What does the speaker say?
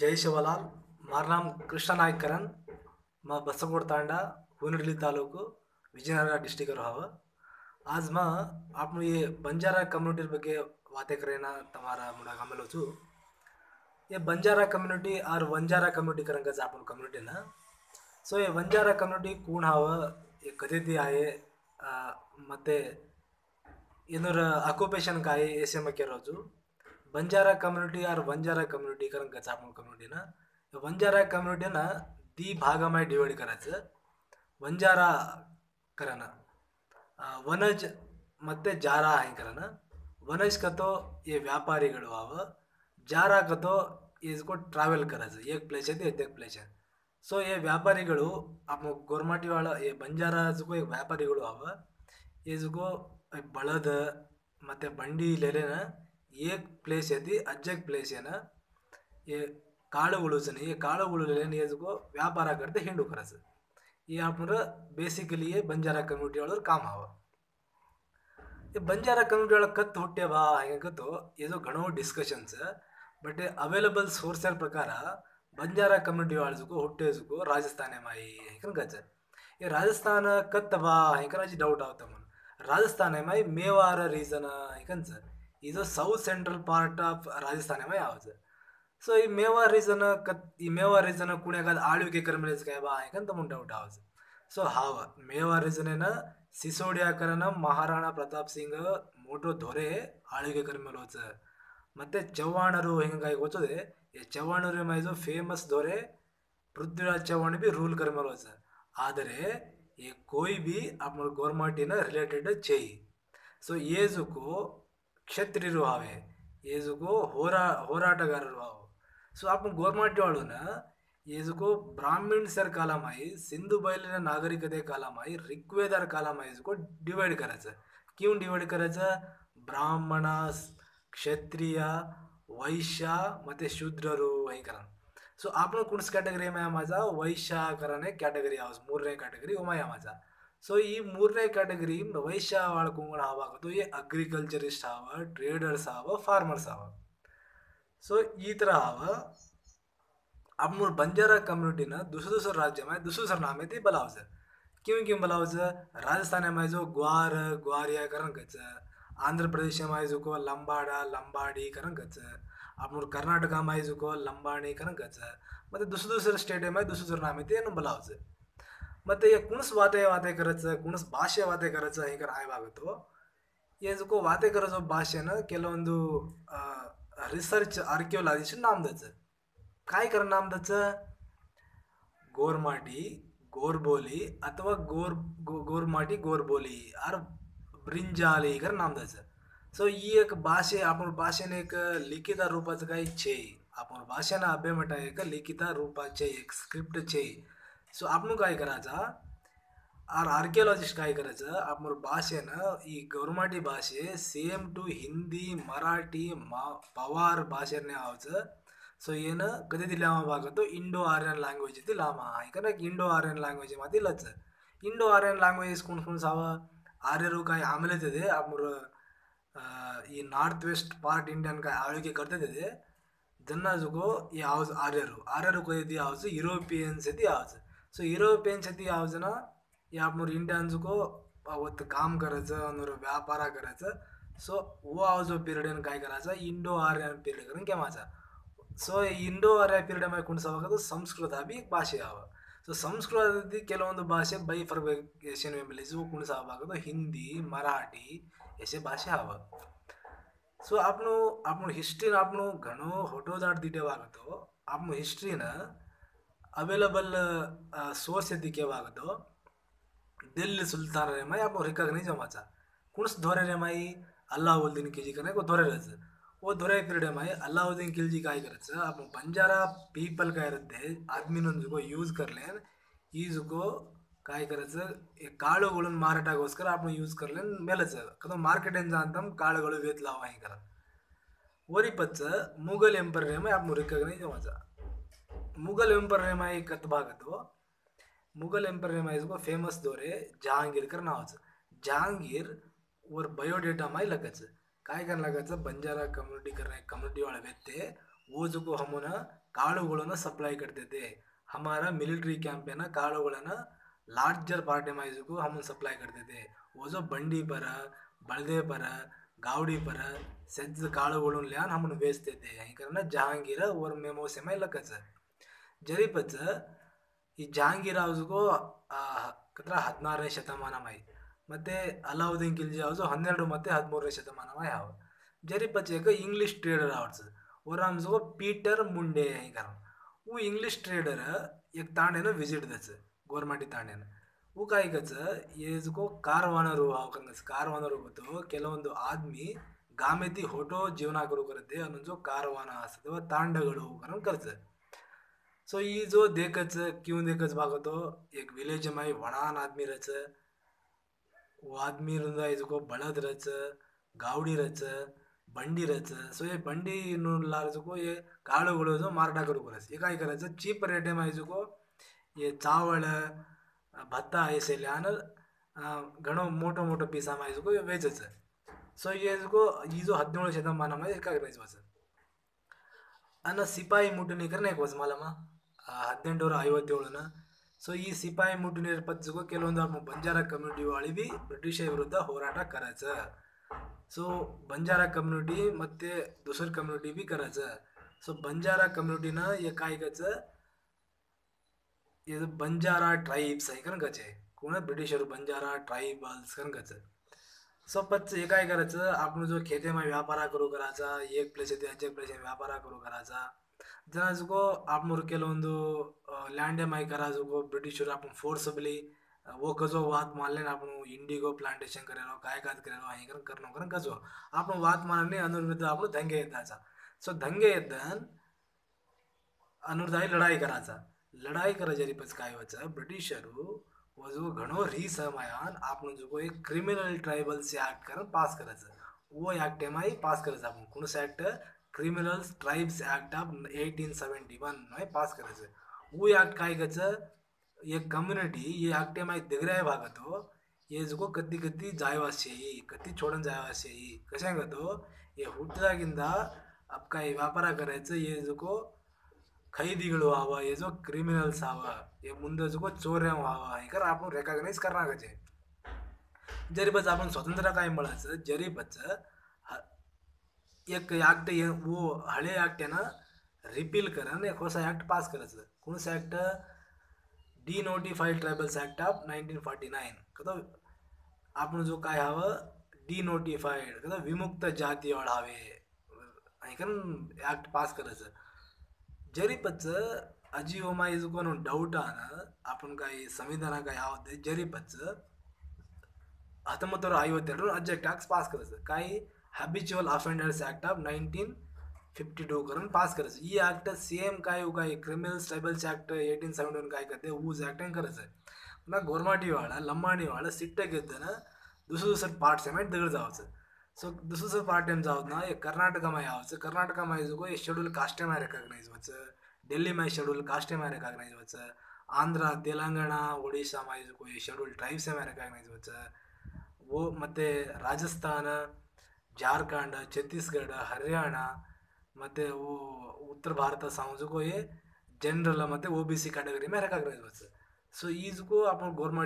జై శివలాల్ మారనాం కృష్ణనాయకరన్ ಮಾ बसगोड ತಾಂಡ हुनडली ತಾಲೂಕು ವಿಜಯನಗರ ಡಿಸ್ಟಿಕ್ ರಾವ आज म આપણે એ ಬಂಜಾರ ಕಮ್ಯುನಿಟಿ ಬಗ್ಗೆ વાતે કરીના તમારા મુડા ગામલો છું એ Banjara community or Vanjara community so आपण कम्युनिटी ಕಮ್ಯುನಿಟಿ सो ಹಾವ वंजारा कम्युनिटी ಆಯೆ ಮತ್ತು हे कधीती आहे ಮತ್ತೆ ಏನರ ಆಕ್ಯುಪೇಷನ್ ಕಾಯಿ ಎಸೆ ಮಕ್ಕಿರೋದು Banjara community or Vanjara community कारण का ಕಮ್ಯುನಿಟಿನ ವಂಜಾರ ಕಮ್ಯುನಿಟಿನ ದಿ दी ಡಿವೈಡ್ डिवाइड करायचं. ಕರನ ವನಜ್ ಮತ್ತು ಜಾರ ಹಾಂಕರನ ವನಜ್ ಕತೋ ಎ ವ್ಯಾಪಾರಿಗಳು ಅವ ಜಾರ ಕತೋ ಈಸ್ಕೋ ಟ್ರಾವೆಲ್ ಕರಜ್ ಏಕ್ ಪ್ಲೇಸ್ ಐತಿ ಎದ್ದೇಕ್ ಪ್ಲೇಸ್ ಸೊ ಎ ವ್ಯಾಪಾರಿಗಳು ಅಮ್ಮ ಗೋರ್ಮಾಟಿವಾಳ ಎ ಬಂಜಾರಸ್ಗೂ ಎ ವ್ಯಾಪಾರಿಗಳು ಅವ ಈಸ್ಗೋ ಬಳದ ಮತ್ತು ಬಂಡಿ ಲೆಲೆನ ये प्लेस है थी अज्जक प्लेस है ना ये काळं उळूचं नाही हे काळं उळवल्याने याचं व्यापाराकडे हिंडू करायचं हे आपलं बेसिकली हे बंजारा कम्युनिटीवर काम हवं हे ಬಂಜಾರ ಕಮ್ಯುನಿಟಿಯೊಳ ಕತ್ತು ಹುಟ್ಟೆ ಬಾ ಹಾಗೆ ಗೊತ್ತು ಇದು ಗಣೋ ಡಿಸ್ಕಷನ್ಸ್ ಬಟ್ ಅವೈಲಬಲ್ ಸೋರ್ಸರ್ ಪ್ರಕಾರ ಬಂಜಾರ ಕಮ್ಯುನಿಟಿ ಒಳಗೂ ಹುಟ್ಟೆಜಗೂ ರಾಜಸ್ಥಾನ ಮಾಯಿ ಹೆಂಗೆ ಗಜ ಈ ರಾಜಸ್ಥಾನ ಕತ್ತ ಬಾ ಹೆಂಗೆ ಡೌಟ್ ಆಗುತ್ತೆ ಮನ್ ರಾಜಸ್ಥಾನ ಮಾಯಿ ಮೇವಾರ ರೀಸನ್ ಹೆಂಗನ್ಸ ಇದು south central part of Rajasthan ಎಂಬ ಯಾವುದು? ಸೊ ಈ ಮೇವಾ ರೀಸನ್ ಕತ್, ಈ ಮೇವಾ ರೀಸನ್ ಕುಣ್ಯಾಗ ಆಳ್ವಿಕೆ ಕರ್ಮರೇಜ್ ಕಾಯ್ಬ ಮುಂಡ ಉಂಟು ಊಟ ಸೊ ಹಾವ ಮೇವಾ ರೀಸನ್ ಏನ ಸಿಸೋಡಿಯಾಕರನ ಮಹಾರಾಣಾ ಪ್ರತಾಪ್ ಸಿಂಗ್ ಮೋಟೋ ದೊರೆ ಆಳ್ವಿಕೆ ಕರ್ಮೇಲೆ ಹೋದ ಮತ್ತೆ ಚವ್ಹಾಣರು ಹಿಂಗಾಗಿ ಗೊತ್ತದೆ? ಈ ಚವ್ಹಾಣರು ಮೈದು ಫೇಮಸ್ ದೊರೆ ಪೃಥ್ವಿರಾಜ್ ಚವ್ಹಾಣ್ ಬಿ ರೂಲ್ ಕರ್ಮೇಲೆ ಹೋದ ಆದರೆ ಈ ಕೋಯ್ ಬಿ ಆಮೇಲೆ ಗೌರ್ಮೆಂಟಿನ ರಿಲೇಟೆಡ್ ಚೈ ಸೊ ಏಜುಕು ಕ್ಷತ್ರಿಯರು ಆವೆ. ಏಸುಗೋ ಹೋರಾ, ಹೋರಾಟಗಾರರು ಆವು. ಸೊ ಅಪ್ಪ ಗೋರ್ಮಾಟ್ಯವಾಳುನ ಏಸುಗೋ ಬ್ರಾಹ್ಮಿಣ್ಸರ ಕಾಲಮಾಯಿ, ಸಿಂಧು ಬಯಲಿನ ನಾಗರಿಕತೆ ಕಾಲಮಾಯಿ ಋಗ್ವೇದರ ಕಾಲಮಾಯಿ ಏಸುಗೋ ಡಿವೈಡ್ करायचं क्यों ಡಿವೈಡ್ करायचं ಬ್ರಾಹ್ಮಣಸ್ ಕ್ಷತ್ರಿಯ, ವೈಶ್ಯ ಮತ್ತು ಶೂದ್ರರು ಹೈಕರಣ ಸೊ आपण कुणस कॅटेगरी माया माझा वैश्याकरण कॅटेगरी आहोत ಮೂರನೇ ಕ್ಯಾಟಗರಿ ಉಮಾಯ माझा ಸೊ ಈ ಮೂರನೇ ಕ್ಯಾಟಗರಿ ವೈಶ್ಯ ಆಳ್ಕೊಂಡ್ ಆವಾಗದು ಈ ಅಗ್ರಿಕಲ್ಚರಿಸ್ಟ್ ಆವ ಟ್ರೇಡರ್ಸ್ ಆವ ಫಾರ್ಮರ್ಸ್ ಆವ ಸೊ ಈ ಥರ ಆವ आपण बंजारा कम्युनिटीनं दुसरं दुसरं राज्यामध्ये दुसरं दुसरं नाव आहे ते बोलावचं किंवा किंवा बोलावचं राजस्थानामध्ये जो ग्वार ग्वारिया करण गचं आंध्र प्रदेशमध्ये जो को लंबाडा लंबाडी करण गचं आपण कर्नाटकामध्ये जो को लंबाणी करण गचं ಮತ್ತೆ दुसरं दुसरं स्टेट आहे दुसरं दुसरं नाव आहे ते बोलावचं ಮತ್ತೆ ಕುಣಸ್ ವಾತೆ ವಾತೆ करायचं ಕುಣಸ್ ಭಾಷೆ ವಾತೆ करायचं हे कर ಆಗತ್ತು ಏಜಕ್ಕೂ ವಾತೆ ಕರೋದು ಭಾಷೆನ ಕೆಲವೊಂದು ರಿಸರ್ಚ್ ಆರ್ಕಿಯೋಲಾಜಿಸ್ಟ್ नामदाचं काय करा नामदाचं गोरमाटी गोरबोली अथवा गोर गो गोरमाटी गोरबोली आर ब्रिंजाली कर नामदाचं सो ही एक भाषे आपण भाषेने एक लिखित रूपाचं काही छे आपण भाषेनं अभ्य म्हटा एक लिखित रूपाचे एक स्क्रिप्ट छे ಸೊ ಅಪ್ನು ಕಾಯ್ಕರಾಚ ಆರ್ ಆರ್ಕಿಯಾಲಜಿಸ್ಟ್ ಕಾಯ್ಕರಾಚ ಅಪ್ನ ಭಾಷೆನ ಈ ಗೌರ್ಮಟಿ ಭಾಷೆ ಸೇಮ್ ಟು ಹಿಂದಿ ಮರಾಠಿ ಮಾ ಪವಾರ್ ಭಾಷೆನೇ ಆವಚ ಸೊ ಏನು ಕದಿತಿ ಲಾಮ ಭಾಗತ್ತು ಇಂಡೋ ಆರ್ಯನ್ ಲ್ಯಾಂಗ್ವೇಜ್ ಇತ್ತು ಲಾಮ ಯಾಕಂದ್ರೆ ಇಂಡೋ ಆರ್ಯನ್ ಲ್ಯಾಂಗ್ವೇಜ್ ಮಾತಿ ಲಚ ಇಂಡೋ ಆರ್ಯನ್ ಲ್ಯಾಂಗ್ವೇಜ್ ಕುಣ್ ಕುಣ್ ಸಾವ ಆರ್ಯರು ಕಾಯಿ ಆಮೇಲೆ ಇದೆ ಅಪ್ರ ಈ ನಾರ್ತ್ ವೆಸ್ಟ್ ಪಾर्ट इंडियन काय आळोके करतात ते त्यांना जुगो हे हाऊस आर्यरू आर्यरू कधी ती हाऊस युरोपियन्स ती हाऊस सो युरोपियन्स येते आवाज ना या आपण इंडियन जुगो ಅವತ್ತು काम करायचं ಅನ್ನೋರು ವ್ಯಾಪಾರ करायचं सो वो आवाज पिरियड काय करायचं इंडो आर्यन पिरियड करून केव्हाचा ಸೊ ಇಂಡೋ ಆರ್ಯ ಪೀರಿಯಡ್ ಮೇಲೆ ಕುಣಿಸೋವಾಗ ಸಂಸ್ಕೃತ ಬಿ ಭಾಷೆ ಅವ ಸೊ ಸಂಸ್ಕೃತದ ಕೆಲವೊಂದು ಭಾಷೆ ಬೈ ಫರ್ಗೇಷನ್ ವೆಂಬಲಿಸು ಕುಣಿಸೋವಾಗ ಹಿಂದಿ ಮರಾಠಿ ಎಸೆ ಭಾಷೆ ಅವ ಸೊ आपण आपण हिस्ट्रीनं आपण घणो होटो दाट दिटेवागतो अवेलेबल सोर्स है दिखे बाग तो दिल सुल्तान रे माई आप रिकॉग्नाइज माचा कुणस धोरे रे माई अल्लाहुद्दीन खिलजी का को धोरे रहते वो धोरे पीरियड माई अल्लाहुद्दीन खिलजी का करते आप बंजारा पीपल का रहते आदमी को यूज कर ले इसको काय करायचं काळूगळून माराटागोस्कर आपण यूज करलं मेलचं कदा मार्केटिंग जाणतं काळूगळू वेत लावा हे करा वरी पच्च मुघल एम्पर रे मुगल एम्परनेमाई एक भाग येतो मुघल एम्परनेमाईज फेमस दोरे जहांगीरकर नावाचं जहांगीर वर बयोडेटा माय लगायचं काय करा लागायचं बंजारा कम्युनिटी कर कम्युनिटी वाले व्यक्ते ಓಜುಕು ಹಮ್ಮನ ಕಾಳುಗಳನ್ನು ಸಪ್ಲೈ ಕಡ್ತೈತೆ ಹಮಾರ ಮಿಲಿಟರಿ ಕ್ಯಾಂಪೇನ ಕಾಳುಗಳನ್ನು ಲಾರ್ಜರ್ ಪಾರ್ಟಿ ಮೈಜುಕು ಹಮ್ಮನ ಸಪ್ಲೈ ಕಡ್ತೈತೆ ಓಜೋ ಬಂಡಿ ಪರ ಬಳದೆ ಪರ ಗಾವಡಿ ಪರ ಸಜ್ಜ ಕಾಳುಗಳನ್ನು ಲ್ಯಾನ್ ಹಮ್ಮನ ವೇಚತೈತೆ ಹಿಂಕರನ ಜಹಾಂಗೀರ ಓರ್ ಮೆಮೋಸೆ ಮೈ ಲಕ್ಕಸ ಜರಿಪತ್ ಈ ಜಹಾಂಗೀರ್ ಹೌಸ್ಗೂ ಕತ್ರ ಹದಿನಾರನೇ ಮೈ. ಮತ್ತು ಅಲಾವುದ್ದೀನ್ ಖಿಲ್ಜಿ ಹೌಸು ಹನ್ನೆರಡು ಮತ್ತು ಹದಿಮೂರನೇ ಶತಮಾನಮಾಯಿ ಹಾವು. ಜರಿಪತ್ ಏಕ ಇಂಗ್ಲಿಷ್ ಟ್ರೇಡರ್ ಆವಡ್ಸ್. ಒರಾಮ್ಸ್ಗೋ ಪೀಟರ್ ಮುಂಡೆ ಹೆಂಗಾರ ಉ ಇಂಗ್ಲೀಷ್ ಟ್ರೇಡರ್ ಈಗ ತಾಂಡೇನು ವಿಸಿಟ್ ದಸ್, ಗೋರ್ಮೆಂಟಿ ತಾಂಡೇನು. ಊ ಕಾಯಿಗಚ್ಚ ಏಜ್ಗೋ ಕಾರ್ವಾನ ರೂ ಹಾಕಂಗಸ್ ಕಾರ್ವಾನ ರೂ ಗೊತ್ತು ಕೆಲವೊಂದು ಆದ್ಮಿ ಗಾಮೆತಿ ಹೊಟೋ ಜೀವನ ಕರುತ್ತೆ ಅನ್ನೋದು ಕಾರ್ವಾನ ಅಥವಾ ತಾಂಡಗಳು ಕರ್ಸ ಸೊ ಈಜು ದೇಕಚ್ ದೇಕಚ್ ಬಾಗೋದು ಈಗ ವಿಲೇಜ್ ಮೈ ವಣಾನ್ ಆದ್ಮಿ ರಚ आदमी ಇದಕ್ಕೋ ಬಳದ್ ರಚ ಗಾವಡಿ ರಚ ಬಂಡಿ रच सो हे बंडी लाजको हे काळू गुडो जो मार्टा करू परस हे काय करायचं चीप रेटे माहिजको हे चावळ भत्ता हे सेले आणि घणो मोठं मोठं पीस हा माहिजको वेचच सो हे जको ही जो हद्दोळ शेता माना माहिती काय करायचं आणि सिपाही मोठं नाही एक नाही वाच मला मा ಹದಿನೆಂಟುನೂರ ಐವತ್ತೇಳನ ಸೊ ಈ ಸಿಪಾಯಿ ಮುಟ್ಟಿನೇರ ಪತ್ತಿಗೂ ಕೆಲವೊಂದು ನಮ್ಮ ಬಂಜಾರ ಕಮ್ಯುನಿಟಿ ಅಳಿವಿ ಬ್ರಿಟಿಷ ವಿರುದ್ಧ ಹೋರಾಟ करायचं ಸೊ ಬಂಜಾರ ಕಮ್ಯುನಿಟಿ ಮತ್ತು दुसर ಕಮ್ಯುನಿಟಿ बी करायचं सो बंजारा कम्युनिटीनं हे काय हे बंजारा ट्राईब्स आहे कनकाचे कोण ब्रिटिशर बंजारा ट्राईबल्स कनकाचं सो पच हे काय करायचं आपण जो खेतेमा व्यापारा करू करायचा एक प्लेस येते एक प्लेस व्यापारा करू करायचा ಜನಗೂ आपण ಕೆಲವೊಂದು ಲ್ಯಾಂಡ್ ಮೈ करायचो ब्रिटिशर आपण फोर्सबली वो कजो वात मारले ना आपण इंडिगो प्लांटेशन करेलो काय काय करेलो हे करून करणं करून कजो आपण वात मारणे अनुरुद्ध आपण दंगे येताचा सो दंगे येतन अनुरुद्ध लढाई करायचा लढाई करा जरी पच काय व्हायचं ब्रिटिशरू व जो घणो री समयान आपण जो एक क्रिमिनल ट्रायबल्स ऍक्ट करून पास करायचं वो ऍक्ट माई पास करायचं आपण कोणस act criminals tribes act of eighteen seventy one हे पास करायचं. वो ॲक्ट काय करायचं? एक कम्युनिटी ये ॲक्ट है हमारे दिगराय भागात. हो ये जो कत्ती कत्ती जायवासी कत्ती छोडून जायवासी कशा गतो हे ಹುಟ್ಟಿದಾಗಿಂದ ಅಪ್ಕ ಈ ವ್ಯಾಪಾರ करायचं? ये जो ಖೈದಿಗಳು ಆವ ये जो क्रिमिनल्स ಆವ ये ಮುಂದೆ जो चोऱ्या व्हावा हे कर आपण रेकॉग्नाईज करणार जरी बस आपण स्वतंत्र काय म्हणायचं जरी बच एक ऍक्ट वो हळे ऍक्ट आहे ना रिपील करा एक ಹೊಸ ऍक्ट पास करायचं कोणचं act denotified tribals act of nineteen forty nine कसं आपण जो काय हवं डी नोटिफाईड कसं विमुक्त जाती हवे ऐकन ऍक्ट पास करायचं जरी पच अजिओमा इजको ಡೌಟ್ ಆನ आपण काही ಸಂವಿಧಾನ काय ಆವತ್ತೆ जरी पच ಹತ್ತೊಂಬತ್ತು ನೂರ ಐವತ್ತೆರಡು ಅಬ್ಜೆಕ್ಟ್ ಆಕ್ಸ್ पास करायचं काही habitual offenders act of nineteen fifty two करून पास करायचं ही ऍक्ट सेम काय काय criminals tribals act eighteen seventy one काय करते ऊज ऍक्टिंग करायचं पुन्हा गोरमाटीवाडा लंबाणीवाडा सिट्ट घेतं दुसरं दुसरं पार्ट सेमेंट दगड जावचं so this part time ಜಾವ್ನ Karnataka ಮೈ ಯಾವ್ದು ಕರ್ನಾಟಕ ಮೈ ಜಗೋ ಶೆಡ್ಯೂಲ್ ಕಾಸ್ಟೆ ಮೈ ರೆಕಗ್ನೈಸ್ ವಚ್ಚ ಡೆಲ್ಲಿ ಮೈ ಶೆಡ್ಯೂಲ್ ಕಾಸ್ಟೆ ಮೈ ರೆಕಗ್ನೈಸ್ ವಚ್ಚ ಆಂಧ್ರ ತೆಲಂಗಾಣ ಒಡಿಶಾ ಮೈ ಜಗೋ ಶೆಡ್ಯೂಲ್ ಟ್ರೈಬ್ಸ್ ಮೈ ರೆಕಗ್ನೈಸ್ ವಚ್ಚ ಓ ಮತ್ತು ರಾಜಸ್ಥಾನ ಜಾರ್ಖಂಡ್ ಛತ್ತೀಸ್ಗಢ ಹರಿಯಾಣ ಮತ್ತು ಓ ಉತ್ತರ ಭಾರತ ಸಾಂಜುಕೋ ये जनरल ಮತ್ತು ओ बी सी कॅटेगरी में रेकग्नाइज वच सो ಈಜ್ಗೂ आपण गव्हर्मेंट